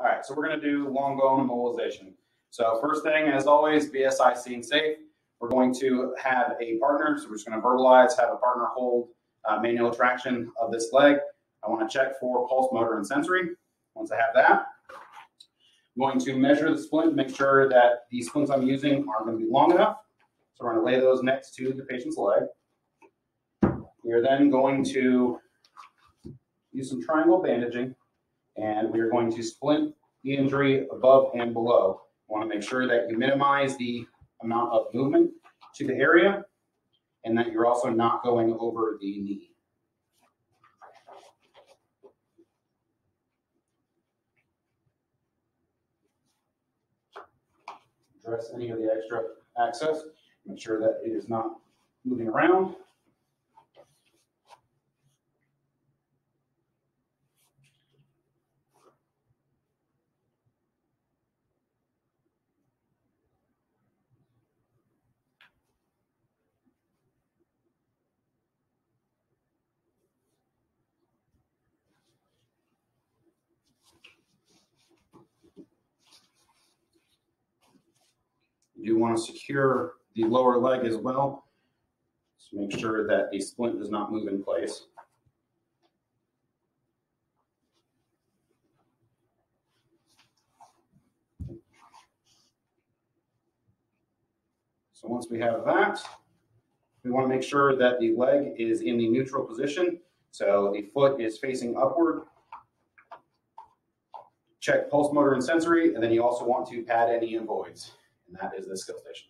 All right, so we're gonna do long bone immobilization. So first thing, as always, BSI scene safe. We're going to have a partner, so we're just gonna verbalize, have a partner hold uh, manual traction of this leg. I wanna check for pulse, motor, and sensory. Once I have that, I'm going to measure the splint, make sure that the splints I'm using aren't gonna be long enough. So we're gonna lay those next to the patient's leg. We are then going to use some triangle bandaging, and we are going to splint the injury above and below. Want to make sure that you minimize the amount of movement to the area, and that you're also not going over the knee. Address any of the extra access, make sure that it is not moving around. Do want to secure the lower leg as well. So make sure that the splint does not move in place. So once we have that, we want to make sure that the leg is in the neutral position. So the foot is facing upward. Check pulse, motor, and sensory, and then you also want to pad any voids and that is the skill station.